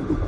you